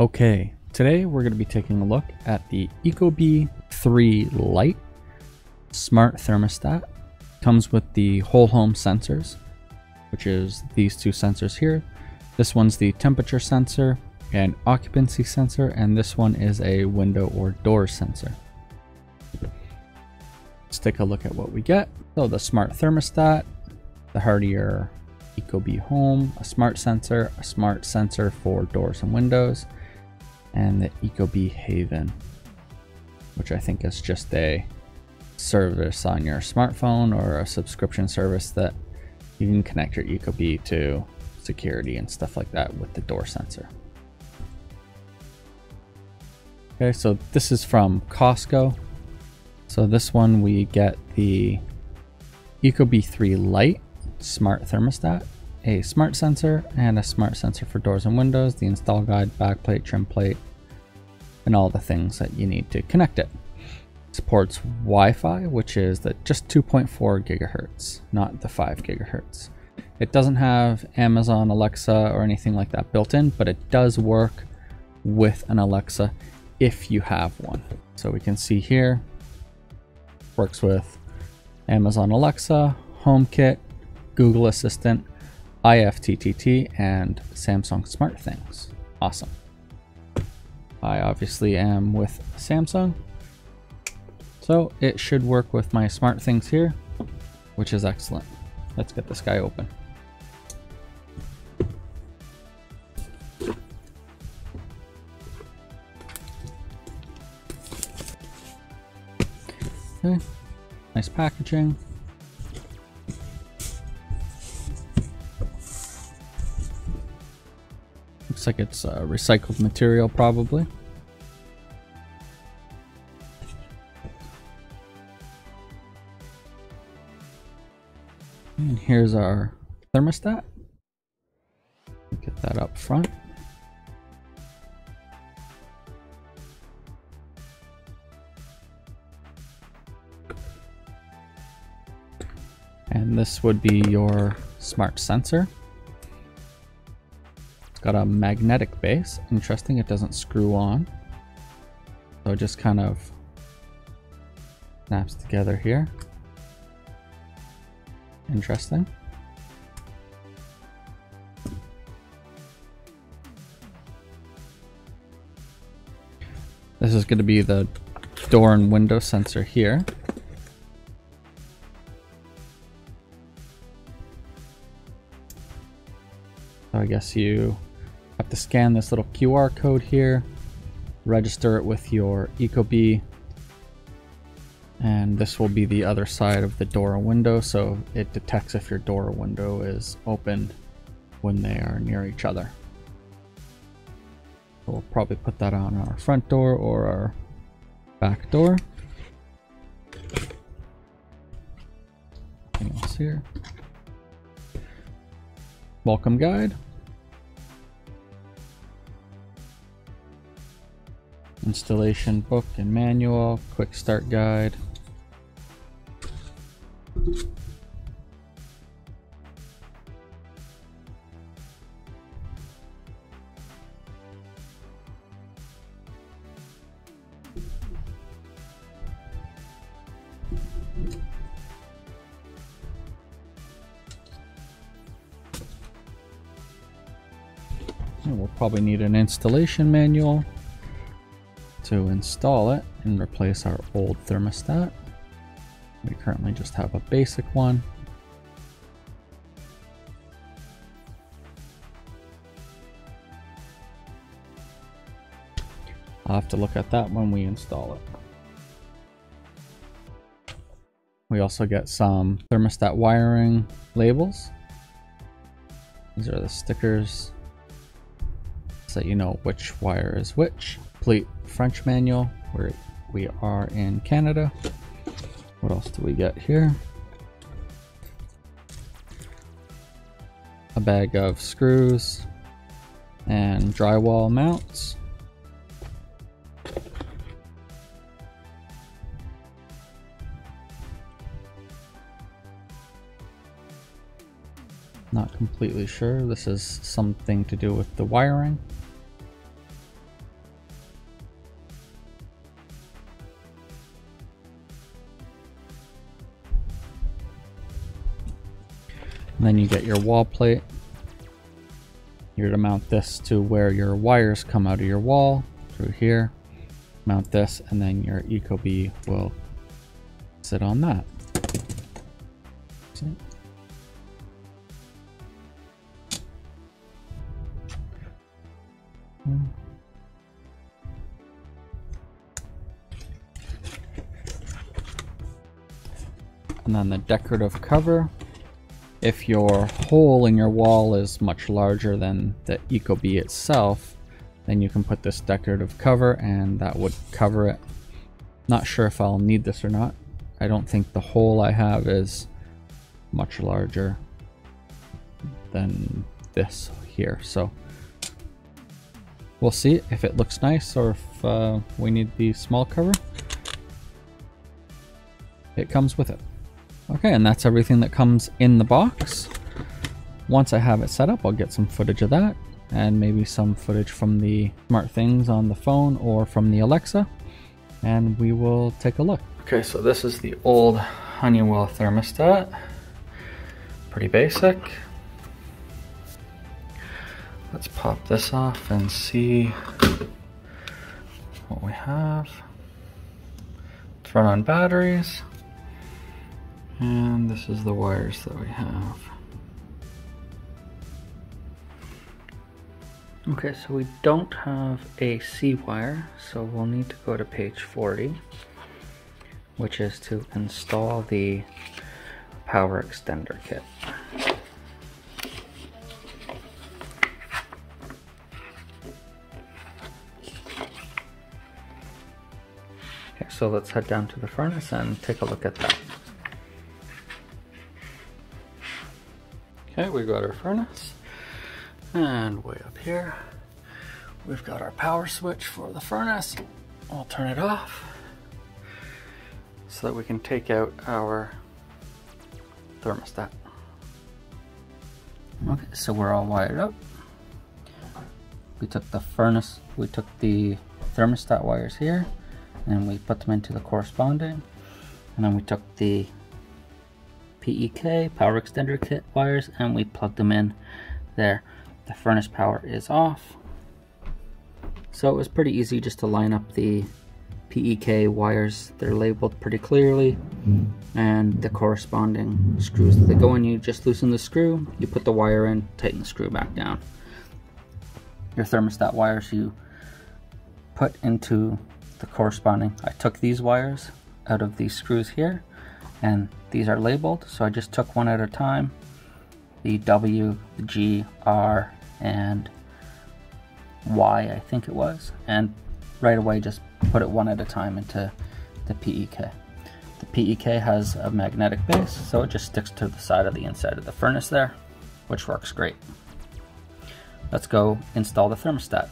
Okay, today we're going to be taking a look at the Ecobee 3 Lite smart thermostat. Comes with the whole home sensors, which is these two sensors here. This one's the temperature sensor and occupancy sensor, and this one is a window or door sensor. Let's take a look at what we get. So the smart thermostat, the Hardier Ecobee Home, a smart sensor, a smart sensor for doors and windows, and the Ecobee Haven, which I think is just a service on your smartphone or a subscription service that you can connect your Ecobee to security and stuff like that with the door sensor. Okay, so this is from Costco. So this one we get the Ecobee 3 Lite smart thermostat, a smart sensor, and a smart sensor for doors and windows, the install guide, backplate, trim plate, and all the things that you need to connect it. Supports Wi-Fi, which is the just 2.4 gigahertz, not the 5 gigahertz. It doesn't have Amazon Alexa or anything like that built in, but it does work with an Alexa if you have one. So we can see here, works with Amazon Alexa, HomeKit, Google Assistant, IFTTT, and Samsung SmartThings. Awesome. I obviously am with Samsung, so it should work with my SmartThings here, which is excellent. Let's get this guy open. Okay, nice packaging. Looks like it's uh, recycled material probably. And here's our thermostat. Get that up front. And this would be your smart sensor. Got a magnetic base. Interesting, it doesn't screw on. So it just kind of snaps together here. Interesting. This is going to be the door and window sensor here. I guess you have to scan this little QR code here, register it with your Ecobee, and this will be the other side of the door or window, so it detects if your door or window is open when they are near each other. So we'll probably put that on our front door or our back door. Anything else here? Welcome guide. Installation book and manual, quick start guide. And we'll probably need an installation manual to install it and replace our old thermostat. We currently just have a basic one. I'll have to look at that when we install it. We also get some thermostat wiring labels. These are the stickers so you know which wire is which. Complete French manual where we are in Canada. What else do we get here? A bag of screws and drywall mounts. Not completely sure. This is something to do with the wiring. And then you get your wall plate. You're to mount this to where your wires come out of your wall through here. Mount this and then your Ecobee will sit on that. And then the decorative cover. If your hole in your wall is much larger than the Ecobee itself, then you can put this decorative cover and that would cover it. Not sure if I'll need this or not. I don't think the hole I have is much larger than this here. So we'll see if it looks nice or if uh, we need the small cover. It comes with it. Okay, and that's everything that comes in the box. Once I have it set up, I'll get some footage of that and maybe some footage from the smart things on the phone or from the Alexa and we will take a look. Okay, so this is the old Honeywell thermostat. Pretty basic. Let's pop this off and see what we have. It's run on batteries. And this is the wires that we have. Okay, so we don't have a C wire, so we'll need to go to page 40, which is to install the power extender kit. Okay, so let's head down to the furnace and take a look at that. Okay, we got our furnace. And way up here, we've got our power switch for the furnace. I'll turn it off so that we can take out our thermostat. Okay, so we're all wired up. We took the furnace, we took the thermostat wires here and we put them into the corresponding. And then we took the PEK, power extender kit wires, and we plugged them in there the furnace power is off. So it was pretty easy just to line up the PEK wires. They're labeled pretty clearly and the corresponding screws that they go in. You just loosen the screw, you put the wire in, tighten the screw back down. Your thermostat wires you put into the corresponding. I took these wires out of these screws here and these are labeled so I just took one at a time the W, the G, R, and Y, I think it was, and right away just put it one at a time into the PEK. The PEK has a magnetic base, so it just sticks to the side of the inside of the furnace there, which works great. Let's go install the thermostat.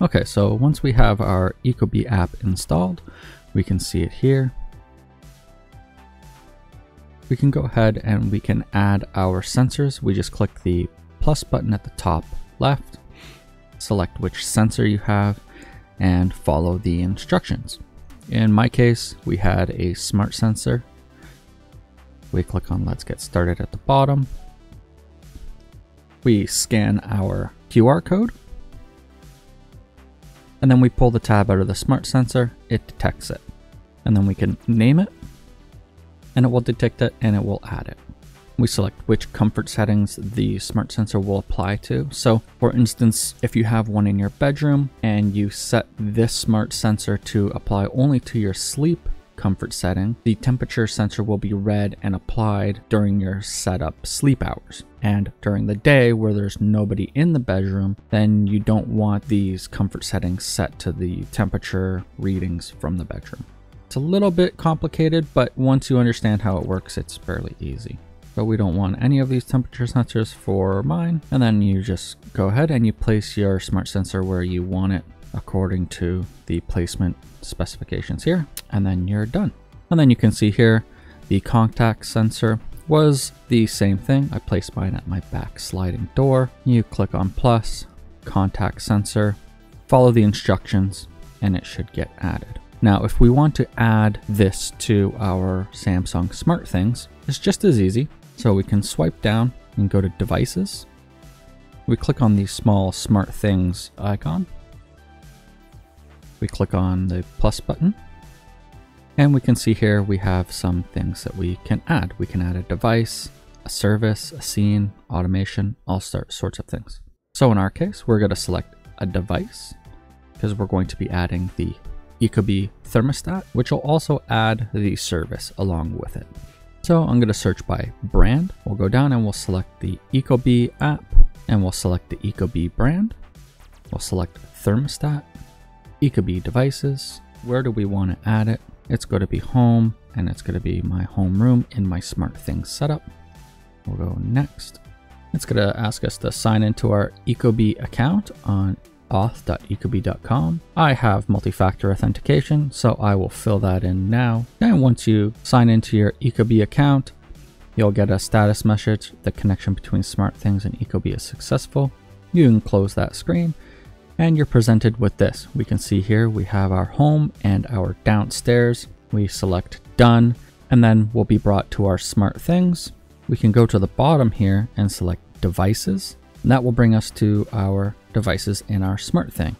Okay, so once we have our Ecobee app installed, we can see it here. We can go ahead and we can add our sensors. We just click the plus button at the top left, select which sensor you have, and follow the instructions. In my case, we had a smart sensor. We click on let's get started at the bottom. We scan our QR code and then we pull the tab out of the smart sensor, it detects it. And then we can name it, and it will detect it and it will add it. We select which comfort settings the smart sensor will apply to. So for instance, if you have one in your bedroom and you set this smart sensor to apply only to your sleep comfort setting, the temperature sensor will be read and applied during your setup sleep hours. And during the day where there's nobody in the bedroom, then you don't want these comfort settings set to the temperature readings from the bedroom. It's a little bit complicated, but once you understand how it works, it's fairly easy. but we don't want any of these temperature sensors for mine. And then you just go ahead and you place your smart sensor where you want it according to the placement specifications here, and then you're done. And then you can see here, the contact sensor was the same thing. I placed mine at my back sliding door. You click on plus, contact sensor, follow the instructions, and it should get added. Now, if we want to add this to our Samsung SmartThings, it's just as easy. So we can swipe down and go to devices. We click on the small SmartThings icon. We click on the plus button and we can see here we have some things that we can add. We can add a device, a service, a scene, automation, all sorts of things. So in our case, we're going to select a device because we're going to be adding the Ecobee thermostat, which will also add the service along with it. So I'm going to search by brand. We'll go down and we'll select the Ecobee app and we'll select the Ecobee brand. We'll select thermostat, Ecobee devices. Where do we want to add it? It's going to be home and it's going to be my home room in my SmartThings setup. We'll go next. It's going to ask us to sign into our Ecobee account on auth.ecobee.com. I have multi-factor authentication, so I will fill that in now. And once you sign into your Ecobee account, you'll get a status message. The connection between SmartThings and Ecobee is successful. You can close that screen and you're presented with this. We can see here we have our home and our downstairs. We select done and then we'll be brought to our SmartThings. We can go to the bottom here and select devices and that will bring us to our devices in our SmartThing.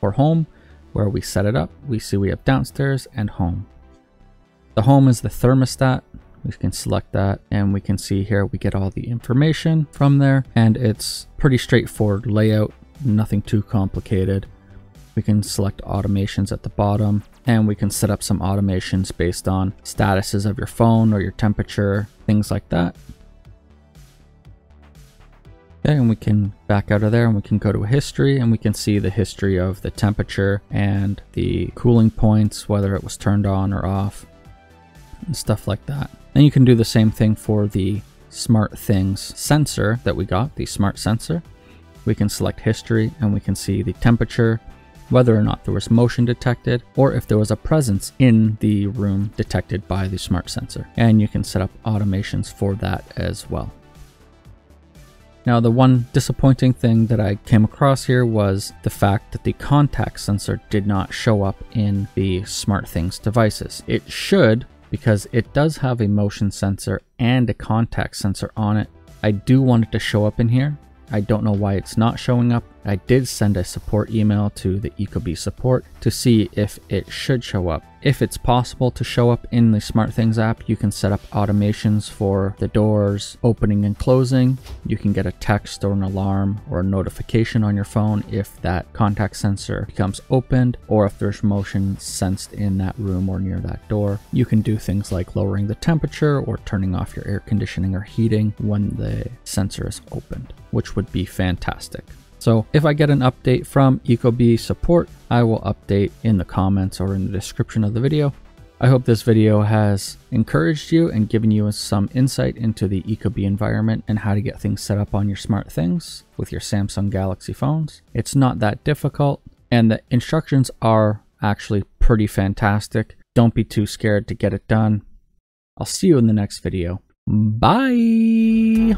For home, where we set it up, we see we have downstairs and home. The home is the thermostat. We can select that and we can see here we get all the information from there and it's pretty straightforward layout nothing too complicated. We can select automations at the bottom and we can set up some automations based on statuses of your phone or your temperature, things like that. Okay, and we can back out of there and we can go to history and we can see the history of the temperature and the cooling points, whether it was turned on or off and stuff like that. And you can do the same thing for the smart things sensor that we got, the smart sensor we can select history and we can see the temperature, whether or not there was motion detected, or if there was a presence in the room detected by the smart sensor. And you can set up automations for that as well. Now, the one disappointing thing that I came across here was the fact that the contact sensor did not show up in the SmartThings devices. It should because it does have a motion sensor and a contact sensor on it. I do want it to show up in here, I don't know why it's not showing up. I did send a support email to the Ecobee support to see if it should show up. If it's possible to show up in the SmartThings app, you can set up automations for the doors opening and closing. You can get a text or an alarm or a notification on your phone if that contact sensor becomes opened or if there's motion sensed in that room or near that door. You can do things like lowering the temperature or turning off your air conditioning or heating when the sensor is opened, which would be fantastic. So if I get an update from Ecobee support, I will update in the comments or in the description of the video. I hope this video has encouraged you and given you some insight into the Ecobee environment and how to get things set up on your smart things with your Samsung Galaxy phones. It's not that difficult and the instructions are actually pretty fantastic. Don't be too scared to get it done. I'll see you in the next video. Bye!